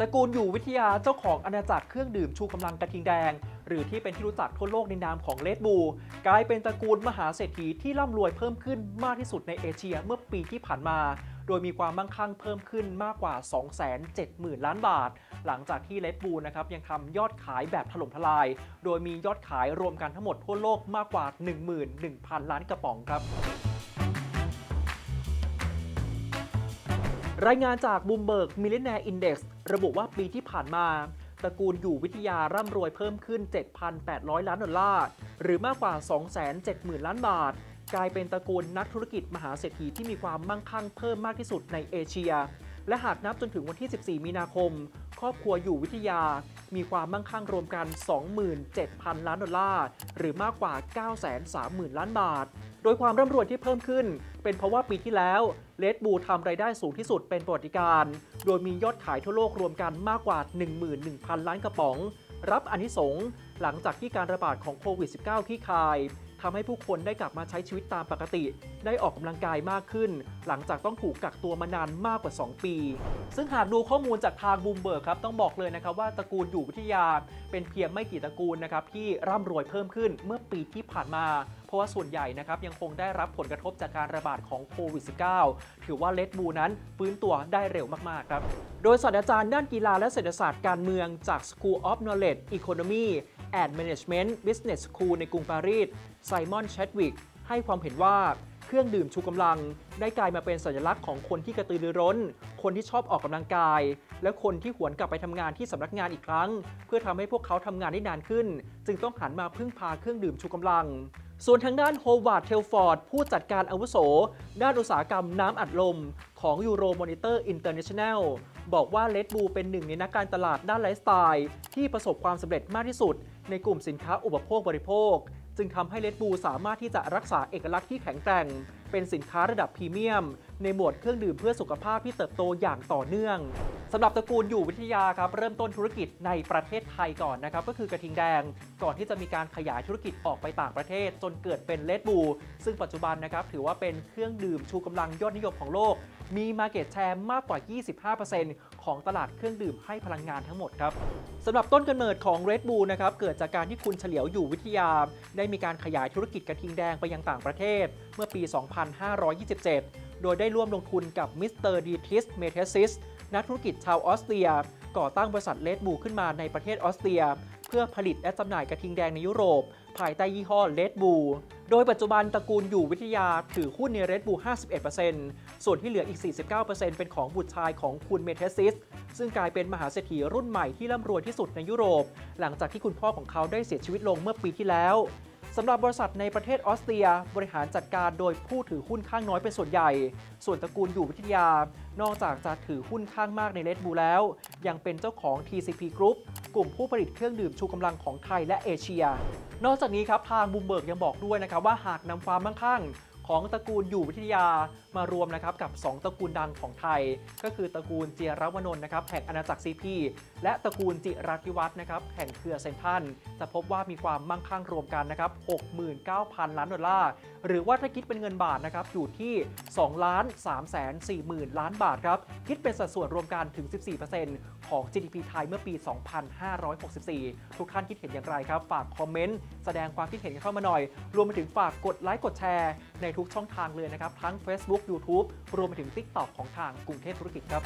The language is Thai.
ตระกูลอยู่วิทยาเจ้าของอาณาจักรเครื่องดื่มชูกำลังกระทิงแดง หรือที่เป็นที่รู้จักทั่วโลกในนามของเลดบู กลายเป็นตระกูลมหาเศรษฐีที่ร่ำรวยเพิ่มขึ้นมากที่สุดในเอเชียเมื่อปีที่ผ่านมา โดยมีความมั่งคั่งเพิ่มขึ้นมากกว่า 270,000 ล้านบาท หลังจากที่เลดบูนะครับยังทำยอดขายแบบถล่มทลาย โดยมียอดขายรวมกันทั้งหมดทั่วโลกมากกว่า 11,000 ล้านกระป๋องครับรายงานจากบูมเบิร์กมิลเลน a ร์อินเด็กซ์ ระบุว่าปีที่ผ่านมาตระกูลอยู่วิทยาร่ำรวยเพิ่มขึ้น 7,800 ล้านดอลลาร์ หรือมากกว่า 270,000 ล้านบาท กลายเป็นตระกูลนักธุรกิจมหาเศรษฐีที่มีความมั่งคั่งเพิ่มมากที่สุดในเอเชีย และหากนับจนถึงวันที่ 14 มีนาคม ครอบครัวอยู่วิทยา มีความมั่งคั่งรวมกัน 27,000 ล้านดอลลาร์ หรือมากกว่า 930,000 ล้านบาท โดยความร่ำรวยที่เพิ่มขึ้น เป็นเพราะว่าปีที่แล้วเลดบูทำรายได้สูงที่สุดเป็นประวัติการ โดยมียอดขายทั่วโลกรวมกันมากกว่า 11,000 ล้านกระป๋อง รับอนิสงส์หลังจากที่การระบาดของโควิด -19 ที่คาย ทำให้ผู้คนได้กลับมาใช้ชีวิตตามปกติ ได้ออกกำลังกายมากขึ้น หลังจากต้องถูกกักตัวมานานมากกว่า 2 ปี ซึ่งหากดูข้อมูลจากทางบูมเบิร์กครับต้องบอกเลยนะครับว่าตระกูลอยู่วิทยา เป็นเพียงไม่กี่ตระกูลนะครับที่ร่ำรวยเพิ่มขึ้นเมื่อปีที่ผ่านมาเพราะว่าส่วนใหญ่นะครับยังคงได้รับผลกระทบจากการระบาดของโควิด -19 ถือว่าเลดบูนั้นฟื้นตัวได้เร็วมาก ๆ ครับ โดยศาสตราจารย์ด้านกีฬาและเศรษฐศาสตร์การเมืองจาก School of Knowledge Economy and Management Business School ในกรุงปารีสไซมอนแชดวิกให้ความเห็นว่าเครื่องดื่มชูกำลัง ได้กลายมาเป็นสัญลักษณ์ของคนที่กระตือรือร้น คนที่ชอบออกกำลังกาย และคนที่หวนกลับไปทำงานที่สำนักงานอีกครั้ง เพื่อทำให้พวกเขาทำงานได้นานขึ้น จึงต้องหันมาพึ่งพาเครื่องดื่มชูกำลัง ส่วนทางด้าน Howard Telford ผู้จัดการอาวุโส ด้านอุตสาหกรรมน้ำอัดลม ของ Euromonitor International บอกว่า Red Bull เป็นหนึ่งในนักการตลาดด้านไลฟ์สไตล์ที่ประสบความสำเร็จมากที่สุด ในกลุ่มสินค้าอุปโภคบริโภค จึงทำให้ Red Bull สามารถที่จะรักษาเอกลักษณ์ที่แข็งแกร่งเป็นสินค้าระดับพรีเมียม ในหมวดเครื่องดื่มเพื่อสุขภาพที่เติบโตอย่างต่อเนื่องสำหรับตระกูลอยู่วิทยาครับเริ่มต้นธุรกิจในประเทศไทยก่อนนะครับก็คือกระทิงแดง ก่อนที่จะมีการขยายธุรกิจออกไปต่างประเทศ จนเกิดเป็น Red Bull ซึ่งปัจจุบันนะครับถือว่าเป็นเครื่องดื่มชูกำลังยอดนิยมของโลก มี Market Share มากกว่า 25%ของตลาดเครื่องดื่มให้พลังงานทั้งหมดครับสำหรับต้นกำเนิดของ Red Bull นะครับเกิดจากการที่คุณเฉลียวอยู่วิทยา ได้มีการขยายธุรกิจกระทิงแดงไปยังต่างประเทศ เมื่อปี2527 โดยได้ร่วมลงทุนกับมิสเตอร์ Dietrich Mateschitzนักธุรกิจชาวออสเตรีย ก่อตั้งบริษัท Red Bull ขึ้นมาในประเทศออสเตรีย เพื่อผลิตและจำหน่ายกระทิงแดงในยุโรป ภายใต้ยี่ห้อ Red Bull โดยปัจจุบันตระกูลอยู่วิทยาถือหุ้นใน Red Bull 51%ส่วนที่เหลืออีก 49%เป็นของบุตรชายของคุณ Mateschitz ซึ่งกลายเป็นมหาเศรษฐีรุ่นใหม่ที่ร่ำรวยที่สุดในยุโรป หลังจากที่คุณพ่อของเขาได้เสียชีวิตลงเมื่อปีที่แล้ว สำหรับบริษัทในประเทศออสเตรีย บริหารจัดการโดยผู้ถือหุ้นข้างน้อยเป็นส่วนใหญ่ ส่วนตระกูลอยู่วิทยา นอกจากจะถือหุ้นข้างมากใน Red Bull แล้ว ยังเป็นเจ้าของ TCP Group กลุ่มผู้ผลิตเครื่องดื่มชูกำลังของไทยและเอเชีย นอกจากนี้ครับทางบูมเบิร์กยังบอกด้วยนะครับว่าหากนำความมั่งคั่ง ของตระกูลอยู่วิทยามารวมนะครับกับ 2 ตระกูลดังของไทย ก็คือตระกูลเจียรวนนท์นะครับแห่งอาณาจักรซีพีและตระกูลจิราธิวัฒน์นะครับแห่งเครือเซ็นทรัลจะพบว่ามีความมั่งคั่งรวมกันนะครับ 69,000 ล้านดอลลาร์หรือว่าถ้าคิดเป็นเงินบาทนะครับอยู่ที่2ล้าน3แสน4หมื่นล้านบาทครับคิดเป็นสัดส่วนรวมกันถึง 14%ของของ GDP ไทยเมื่อปี 2564 ทุกท่านคิดเห็นอย่างไรครับ ฝากคอมเมนต์แสดงความคิดเห็นกันเข้ามาหน่อย รวมไปถึงฝากกดไลค์กดแชร์ในทุกช่องทางเลยนะครับ ทั้ง Facebook YouTube รวมไปถึง TikTok ของทางกรุงเทพธุรกิจครับ